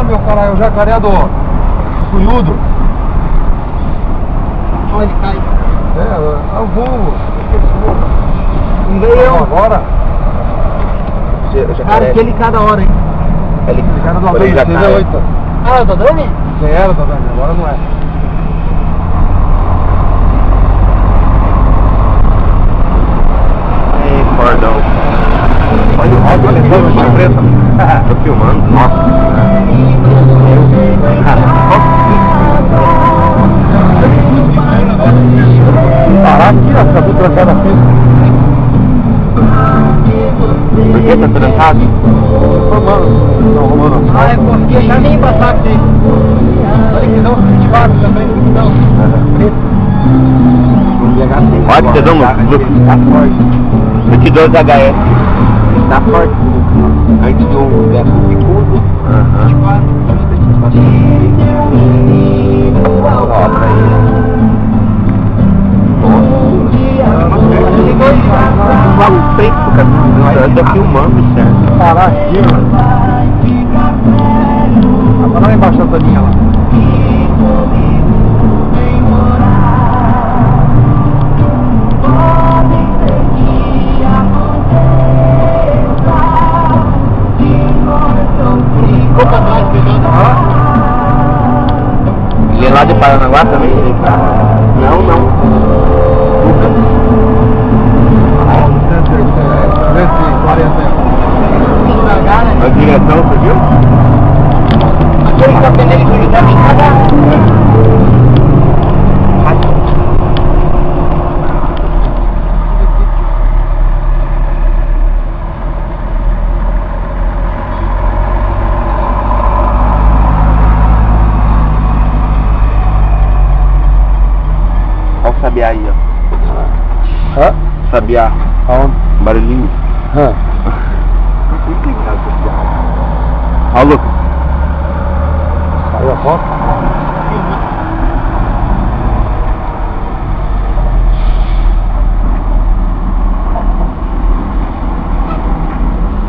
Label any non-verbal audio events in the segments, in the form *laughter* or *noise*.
lá, meu caralho, o jacaré do cunhudo. Olha, ele cai. É, eu vou. Veio eu. Agora? Cara, aquele cada hora, hein? Esse cara do Adame, tá, 68. Ah, tô dando? Você era do Adame, agora não é. Ei, cordão. Olha o rodo, olha o preta. *laughs* Tô filmando. Nossa. Mentira, acabou trancada aqui. Por que tá trancado? Romano. Não, Romano. Ah, é porque já nem passava aqui. Olha que não, cultivado também. Não. Uhum. Pode ser, vamos. Tá forte. 22 HS. Tá forte. Antes do décimo segundo. Aham. 24, 24. Frente pro caminho. Eu tô filmando, certo? Parar aqui, ó. Agora lá embaixo da linha lá. Ele é lá de Paranaguá também? Não, não. Direção, você viu? Aquele que ele deve em cada... Olha o sabiá aí, ó. Hã? Sabiá. Aonde? Barulhinho. Hã? Olha o Lucas. Saiu a foto?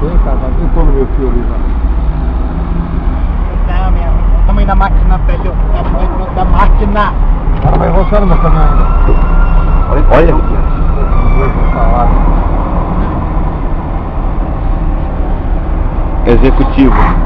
Vem, cara, mas tentou no meu fio ali? Não, minha. Tamanho da máquina, velho. Tamanho da máquina. O cara vai roçando meu caminhão ainda. Olha. Olha. Executivo.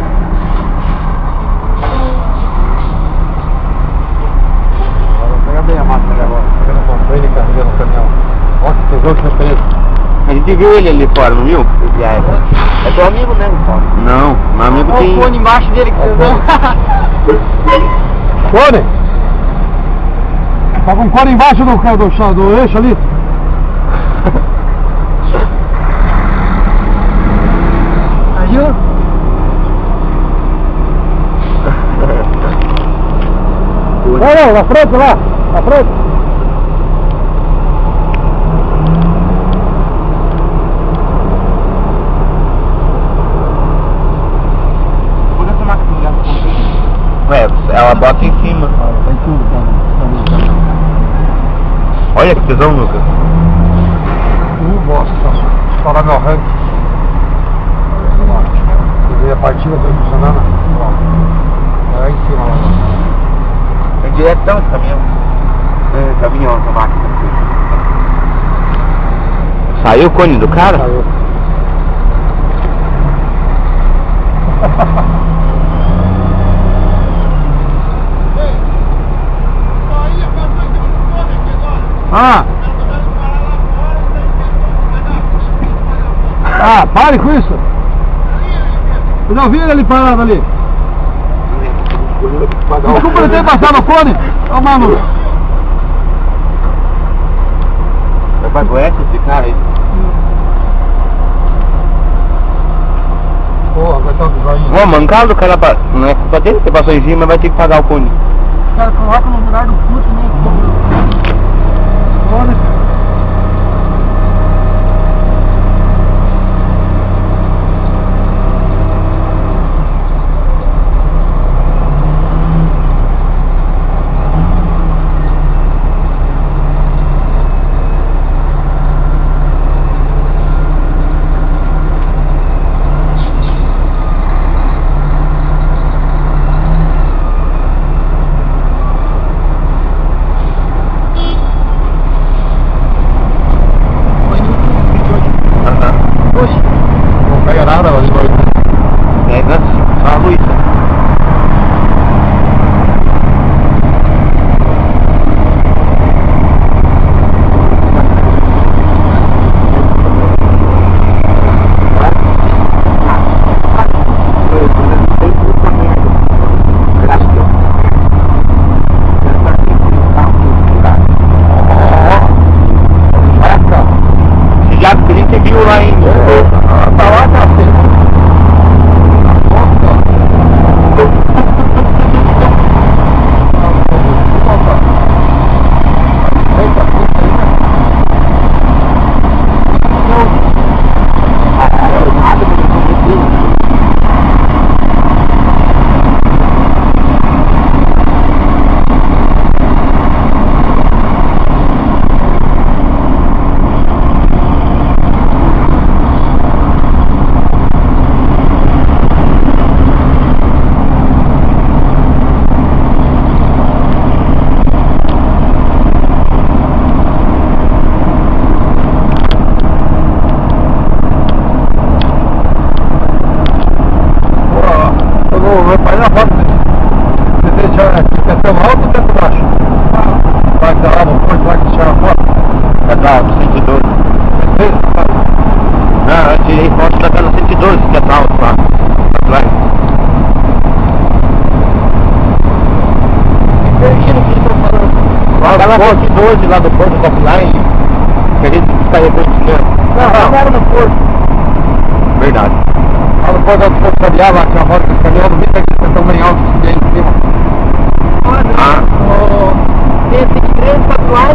Viu ele ali fora, não viu? É teu amigo, né, Paulo? Não, meu amigo Olha tem. o fone embaixo dele que você Cone! Tá com cone embaixo do, do, do, eixo ali. Aí, ó. Não, não, na frente lá. Na frente. Por essa máquina já Ué, ela bota em cima. Olha que tesão, Lucas. Uh, nossa. Estourar meu ranking. Você vê a partida tá funcionando? Ó. Lá em cima lá. É diretão esse caminhão. É, caminhão, essa máquina. Saiu o cone do cara? Saiu. *laughs* Ah! Ah, pare com isso! Eu já vi ele parado ali. Desculpa, ele tem passado o fone. Ô, mano. Vai conhece esse cara aí? Porra, vai estar com o joinha. Uma mancada, o cara não é culpa dele, você passou em cima, vai ter que pagar o cone. O cara coloca no lugar do puto, né? Fone. Dar lá no porto, vai tirar a foto. Tá da 112. Não, eu tirei foto da casa 112, que é alto lá. Atrás. Na 112, lá do Porto Offline, que a gente saiu do cinema. Não, não era no porto. Verdade. Lá no porto do Porto Sabiá, lá tinha uma roda de caminhão, não vi que eles estão bem altos que tem em cima. Ah, três tatuagem com